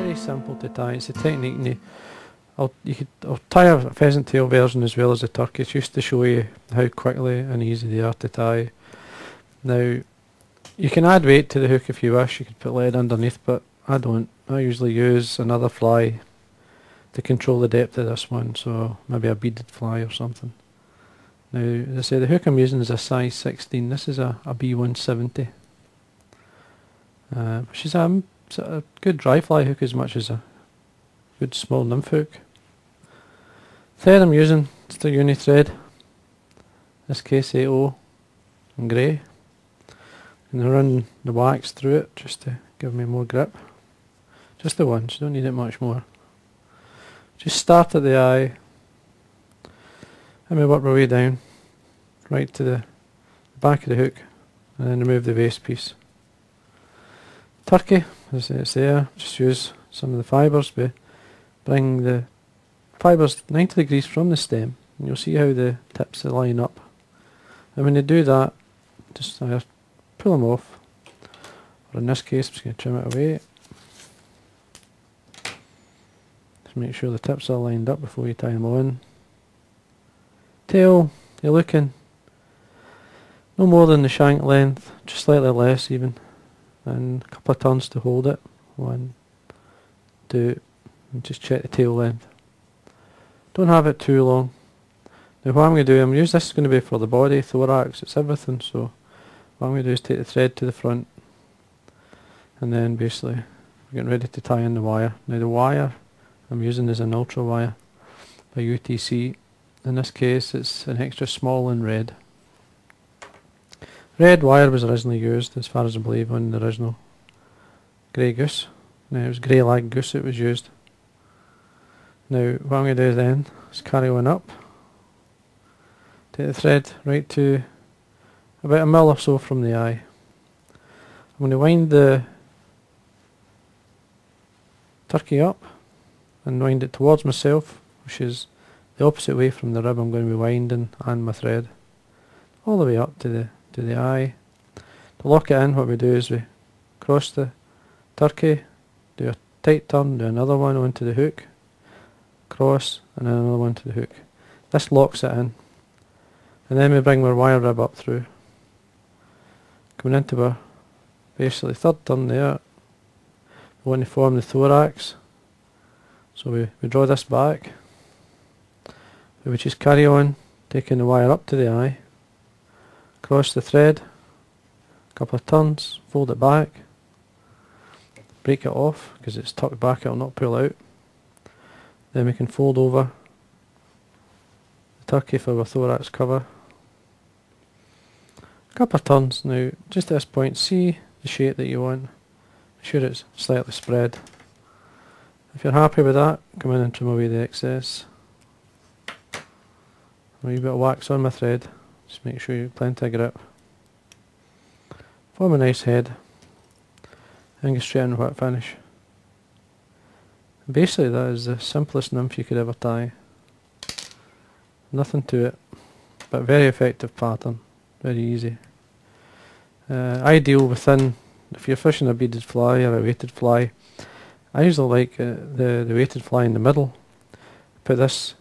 Very simple to tie. It's a technique. You, I'll you could I'll tie a pheasant tail version as well as a turkey. It's just to show you how quickly and easy they are to tie. Now, you can add weight to the hook if you wish. You could put lead underneath, but I don't. I usually use another fly to control the depth of this one, so maybe a beaded fly or something. Now, as I say, the hook I'm using is a size 16. This is a, a B170. Uh, which is a, a good dry fly hook as much as a good small nymph hook. Thread I'm using the uni thread. This case 8/0 in grey. And I run the wax through it just to give me more grip. Just the once, don't need it much more. Just start at the eye and we work our way down right to the back of the hook and then remove the waste piece. Turkey, as it's there, just use some of the fibres, but bring the fibres 90 degrees from the stem and you'll see how the tips line up. And when you do that, just pull them off, or in this case I'm just going to trim it away. Just make sure the tips are lined up before you tie them on. Tail, you're looking no more than the shank length, just slightly less even, and a couple of turns to hold it. One, two, and just check the tail length. Don't have it too long. Now what I'm going to do, I'm going to use this is going to be for the body, thorax, it's everything, so what I'm going to do is take the thread to the front, and then basically we're getting ready to tie in the wire. Now the wire I'm using is an ultra wire by UTC. In this case it's an extra small and red. Red wire was originally used, as far as I believe, on the original Grey Goose. Now it was Grey Lag Goose it was used. Now what I'm going to do then is carry one up, take the thread right to about a mil or so from the eye. I'm going to wind the turkey up and wind it towards myself, which is the opposite way from the rib I'm going to be winding and my thread. All the way up to the to the eye. To lock it in what we do is we cross the turkey, do a tight turn, do another one onto the hook, cross and then another one to the hook. This locks it in. And then we bring our wire rib up through. Coming into our basically third turn there. We want to form the thorax. So we, we draw this back. We just carry on taking the wire up to the eye. Cross the thread. A couple of turns. Fold it back. Break it off because it's tucked back it will not pull out. Then we can fold over the turkey for our thorax cover. A couple of turns now. Just at this point see the shape that you want. Make sure it's slightly spread. If you're happy with that, come in and trim away the excess. A wee bit of wax on my thread, just make sure you plenty of grip. Form a nice head, and get straight in whip finish. Basically that is the simplest nymph you could ever tie. Nothing to it, but very effective pattern, very easy. Uh, ideal within, if you're fishing a beaded fly or a weighted fly, I usually like uh, the, the weighted fly in the middle. Put this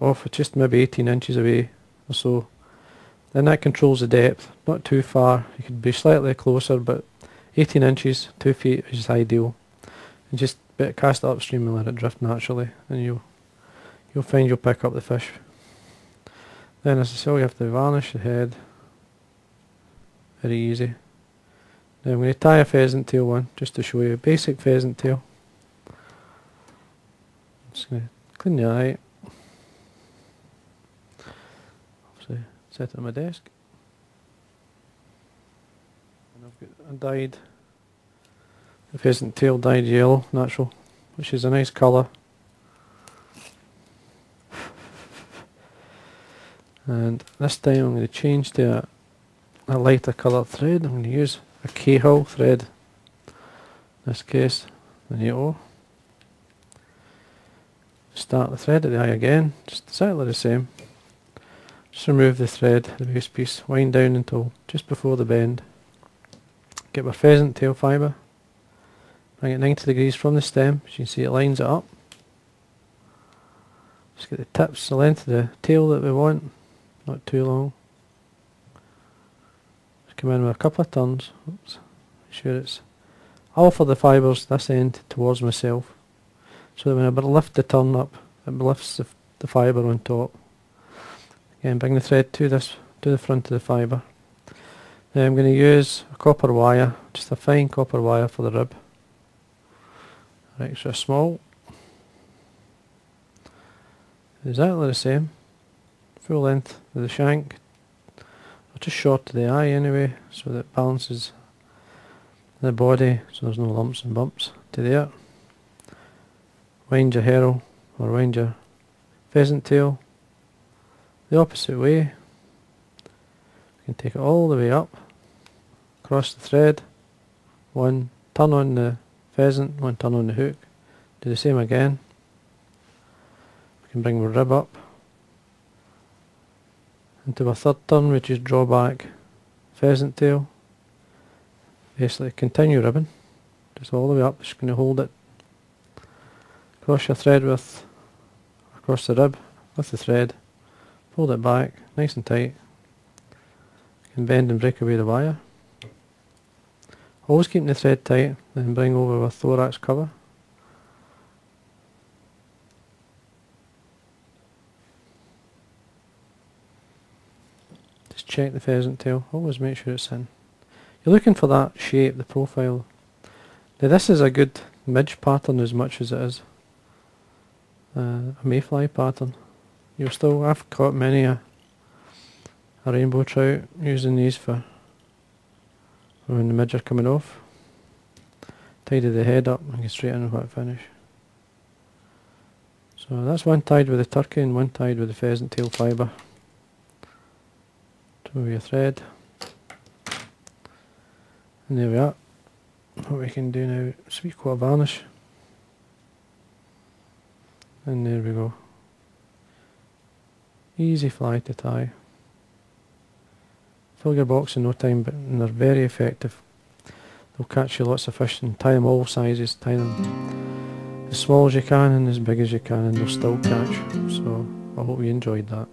off just maybe 18 inches away or so. Then that controls the depth, not too far. You could be slightly closer, but 18 inches, 2 feet is ideal. And just cast it upstream and let it drift naturally, and you'll, you'll find you'll pick up the fish. Then as I say, you have to varnish the head. Very easy. Now I'm going to tie a pheasant tail one, just to show you a basic pheasant tail. Just going to clean the eye. Obviously set on my desk. And I've got a dyed, the pheasant tail dyed yellow, natural, which is a nice colour. And this time I'm going to change to a, a lighter colour thread. I'm going to use a keyhole thread. In this case, the yellow start the thread at the eye again, just exactly the same. Just remove the thread, the base piece, wind down until just before the bend. Get my pheasant tail fibre, Bring it 90 degrees from the stem. As you can see it lines it up. Just get the tips, the length of the tail that we want. Not too long. Just come in with a couple of turns. Oops. Make sure it's all for the fibres this end towards myself. So that when I lift the turn up, it lifts the, the fibre on top. Again, bring the thread to this, to the front of the fibre. Now I'm going to use a copper wire, just a fine copper wire for the rib. Extra small. Exactly the same. Full length of the shank. Or just short to the eye anyway, so that balances the body so there's no lumps and bumps to there. Wind your herl or wind your pheasant tail the opposite way. You can take it all the way up, cross the thread, one turn on the pheasant, one turn on the hook, do the same again. We can bring the rib up into a third turn which is draw back pheasant tail. Basically continue ribbing, just all the way up, just going to hold it. Cross your thread with, across the rib with the thread Fold it back, nice and tight. You can bend and break away the wire. Always keeping the thread tight, then bring over with thorax cover. Just check the pheasant tail, always make sure it's in. You're looking for that shape, the profile. Now this is a good midge pattern as much as it is uh, a mayfly pattern. You'll still, I've caught many a, a rainbow trout using these for when the midge are coming off. Tidy the head up and get straight in whip finish. So that's one tied with the turkey and one tied with the pheasant tail fibre. Throw your thread. And there we are. What we can do now, sweet coat varnish. And there we go. Easy fly to tie. Fill your box in no time, but they're very effective. They'll catch you lots of fish and tie them all sizes, tie them as small as you can and as big as you can and they'll still catch. So I hope you enjoyed that.